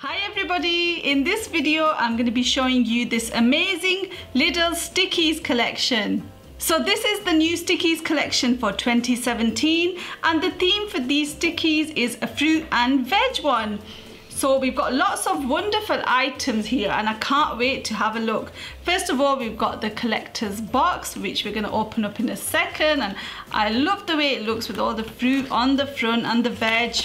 Hi everybody! In this video I'm going to be showing you this amazing little Stikeez collection. So this is the new Stikeez collection for 2017 and the theme for these Stikeez is a fruit and veg one. So we've got lots of wonderful items here and I can't wait to have a look. First of all, we've got the collector's box, which we're gonna open up in a second. And I love the way it looks with all the fruit on the front and the veg.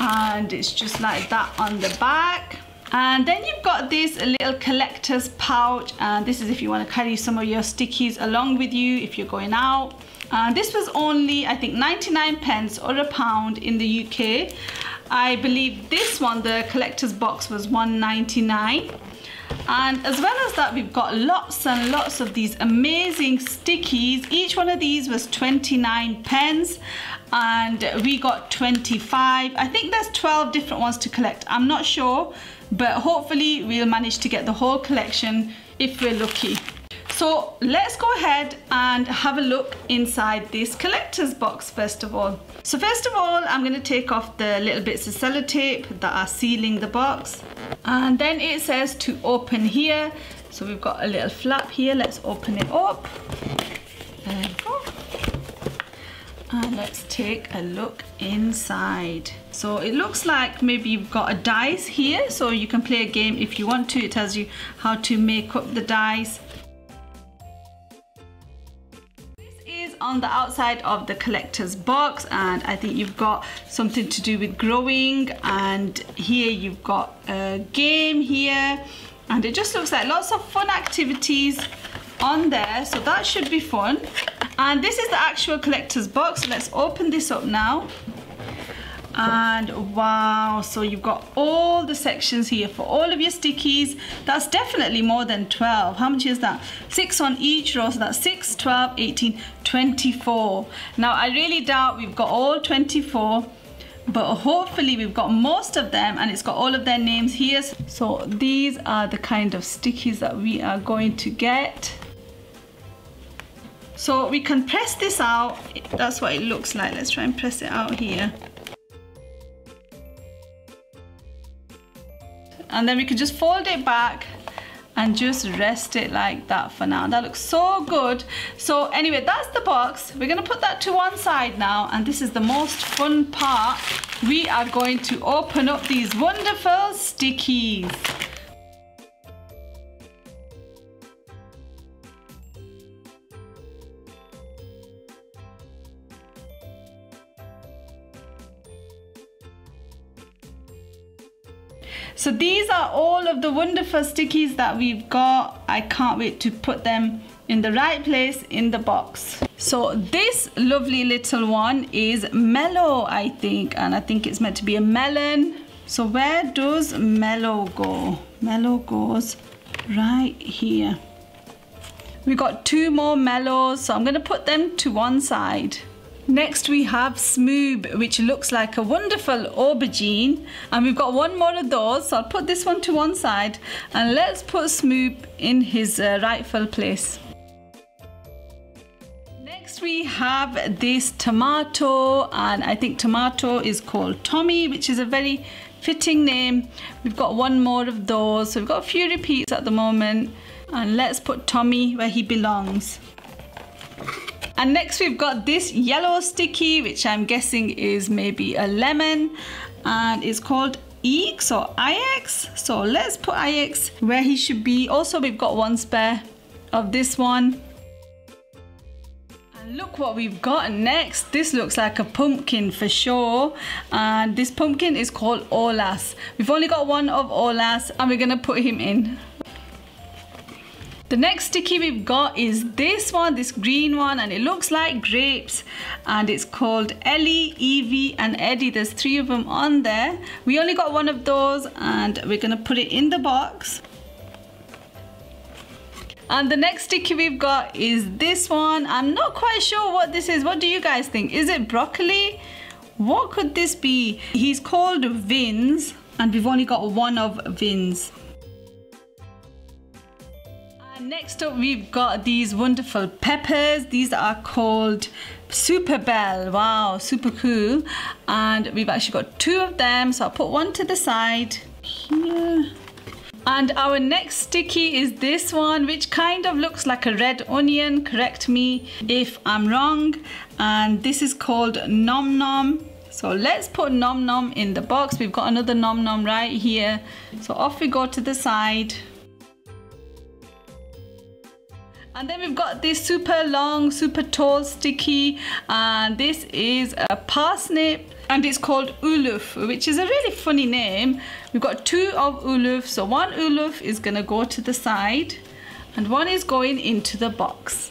And it's just like that on the back. And then you've got this little collector's pouch. And this is if you wanna carry some of your Stikeez along with you if you're going out. And this was only, I think, 99 pence or a pound in the UK. I believe this one, the collector's box was 1.99. And as well as that, we've got lots and lots of these amazing Stikeez. Each one of these was 29 pence and we got 25. I think there's 12 different ones to collect. I'm not sure, but hopefully we'll manage to get the whole collection if we're lucky. So let's go ahead and have a look inside this collector's box first of all. So first of all, I'm going to take off the little bits of sellotape that are sealing the box. And then it says to open here. So we've got a little flap here. Let's open it up. There we go. And let's take a look inside. So it looks like maybe you've got a dice here. So you can play a game if you want to. It tells you how to make up the dice. This is on the outside of the collector's box and I think you've got something to do with growing and here you've got a game here and it just looks like lots of fun activities on there so that should be fun and this is the actual collector's box. Let's open this up now. And wow so you've got all the sections here for all of your Stikeez. That's definitely more than 12 how much is that? Six on each row so that's 6 12 18 24 now I really doubt we've got all 24 but hopefully we've got most of them and it's got all of their names here. So these are the kind of Stikeez that we are going to get so we can press this out. That's what it looks like. Let's try and press it out here. And then we can just fold it back and just rest it like that for now. That looks so good. So anyway that's the box. We're gonna put that to one side now and this is the most fun part. We are going to open up these wonderful Stikeez So these are all of the wonderful Stikeez that we've got. I can't wait to put them in the right place in the box. So this lovely little one is Mellow, I think, and I think it's meant to be a melon. So where does Mellow go? Mellow goes right here. We've got two more mellows, so I'm gonna put them to one side. Next we have Smoob, which looks like a wonderful aubergine. And we've got one more of those, so I'll put this one to one side. And let's put Smoob in his uh, rightful place. Next we have this tomato, and I think tomato is called Tommy, which is a very fitting name. We've got one more of those, so we've got a few repeats at the moment. And let's put Tommy where he belongs. And next we've got this yellow sticky, which I'm guessing is maybe a lemon and it's called EX or IX. So let's put IX where he should be. Also, we've got one spare of this one. And look what we've got next. This looks like a pumpkin for sure. And this pumpkin is called Olas. We've only got one of Olas and we're gonna put him in. The next sticky we've got is this one, this green one, and it looks like grapes. And it's called Ellie, Evie, and Eddie. There's three of them on there. We only got one of those, and we're gonna put it in the box. And the next sticky we've got is this one. I'm not quite sure what this is. What do you guys think? Is it broccoli? What could this be? He's called Vins, and we've only got one of Vins. Next up, we've got these wonderful peppers. These are called Super Bell. Wow, super cool. And we've actually got two of them. So I'll put one to the side. here. And our next sticky is this one, which kind of looks like a red onion. Correct me if I'm wrong. And this is called Nom Nom. So let's put Nom Nom in the box. We've got another Nom Nom right here. So off we go to the side. And then we've got this super long, super tall sticky. And this is a parsnip and it's called Uluf, which is a really funny name. We've got two of Uluf, so one Uluf is gonna go to the side and one is going into the box.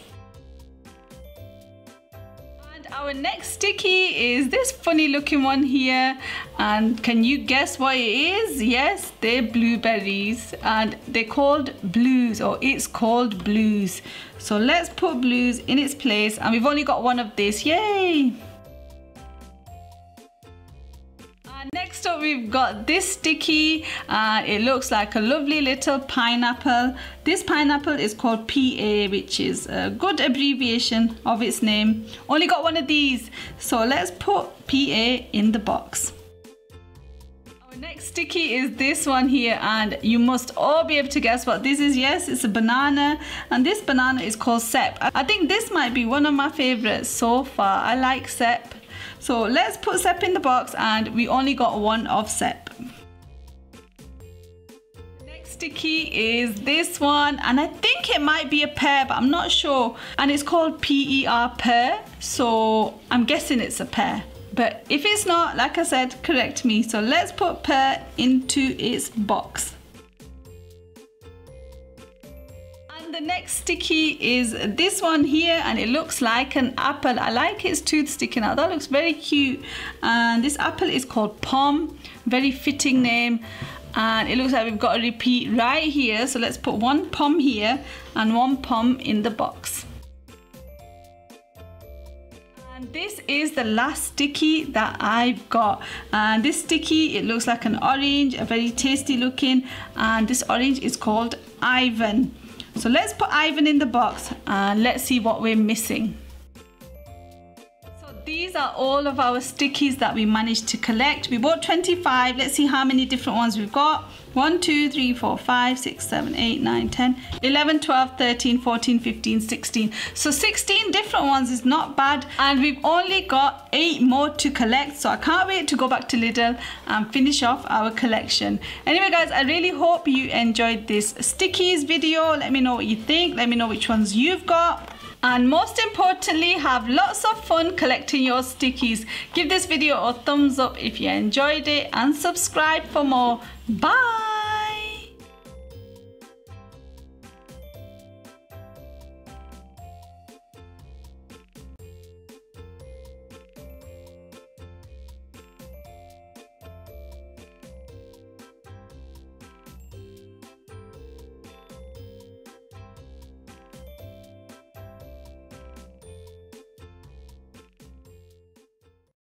Our next sticky is this funny looking one here and can you guess what it is? Yes, they're blueberries and they're called blues or it's called blues. So let's put blues in its place and we've only got one of this, yay! Next up we've got this sticky uh, it looks like a lovely little pineapple. This pineapple is called PA which is a good abbreviation of its name. Only got one of these. So let's put PA in the box. Next sticky is this one here and you must all be able to guess what this is. Yes it's a banana and this banana is called sep. I think this might be one of my favorites so far. I like sep so let's put Sep in the box and we only got one of Sep. Next sticky is this one and I think it might be a pear but I'm not sure and it's called PER pear so I'm guessing it's a pear but if it's not like I said correct me so let's put pear into its box. The next sticky is this one here and it looks like an apple. I like its tooth sticking out. That looks very cute. And this apple is called Pom. Very fitting name. And it looks like we've got a repeat right here. So let's put one Pom here and one Pom in the box. And this is the last sticky that I've got. And this sticky, it looks like an orange, a very tasty looking. And this orange is called Ivan. So let's put Ivan in the box and let's see what we're missing. These are all of our Stikeez that we managed to collect. We bought 25. Let's see how many different ones we've got. 1, 2, 3, 4, 5, 6, 7, 8, 9, 10, 11, 12, 13, 14, 15, 16. So 16 different ones is not bad. And we've only got 8 more to collect. So I can't wait to go back to Lidl and finish off our collection. Anyway guys, I really hope you enjoyed this Stikeez video. Let me know what you think. Let me know which ones you've got and most importantly have lots of fun collecting your Stikeez. Give this video a thumbs up if you enjoyed it and subscribe for more. Bye